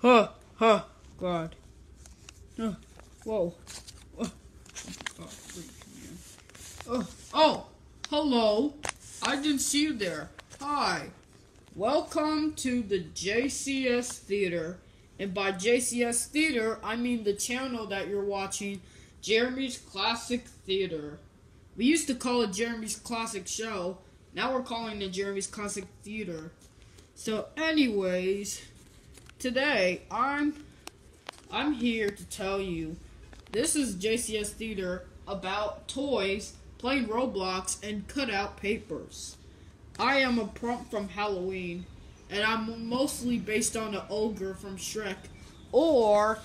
Huh, huh, God. Uh, whoa. Uh, oh. Uh, oh, hello. I didn't see you there. Hi. Welcome to the JCS Theater. And by JCS Theater, I mean the channel that you're watching, Jeremy's Classic Theater. We used to call it Jeremy's Classic Show. Now we're calling it Jeremy's Classic Theater. So, anyways, today I'm I'm here to tell you this is JCS Theater about toys, playing Roblox, and cutout papers. I am a prop from Halloween, and I'm mostly based on an ogre from Shrek, or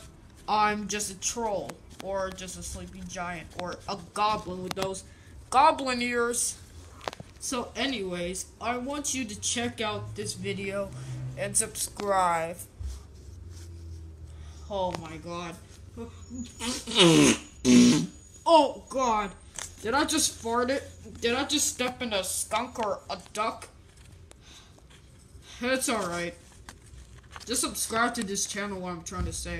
I'm just a troll, or just a sleepy giant, or a goblin with those goblin ears. So, anyways, I want you to check out this video and subscribe. Oh my god. oh god. Did I just fart it? Did I just step in a skunk or a duck? It's alright. Just subscribe to this channel what I'm trying to say.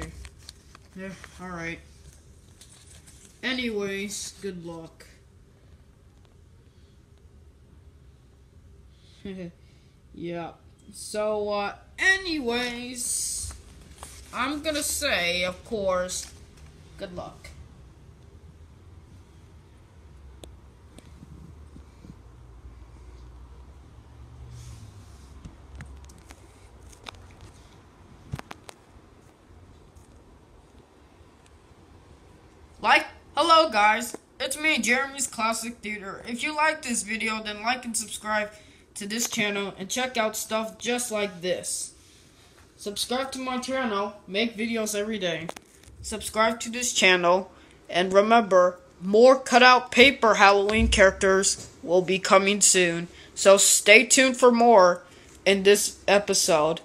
Yeah, alright. Anyways, good luck. yeah. So, uh, anyways, I'm gonna say, of course, good luck. Like, hello guys, it's me, Jeremy's Classic Theater. If you like this video, then like and subscribe to this channel and check out stuff just like this. Subscribe to my channel, make videos every day. Subscribe to this channel, and remember, more cutout paper Halloween characters will be coming soon. So stay tuned for more in this episode.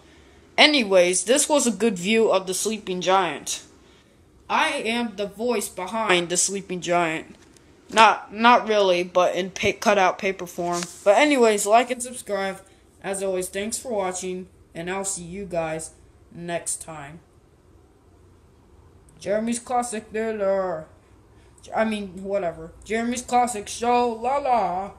Anyways, this was a good view of the sleeping giant. I am the voice behind the sleeping giant. Not not really, but in cutout paper form. But anyways, like and subscribe. As always, thanks for watching, and I'll see you guys next time. Jeremy's Classic Theater. I mean, whatever. Jeremy's Classic Show. La la.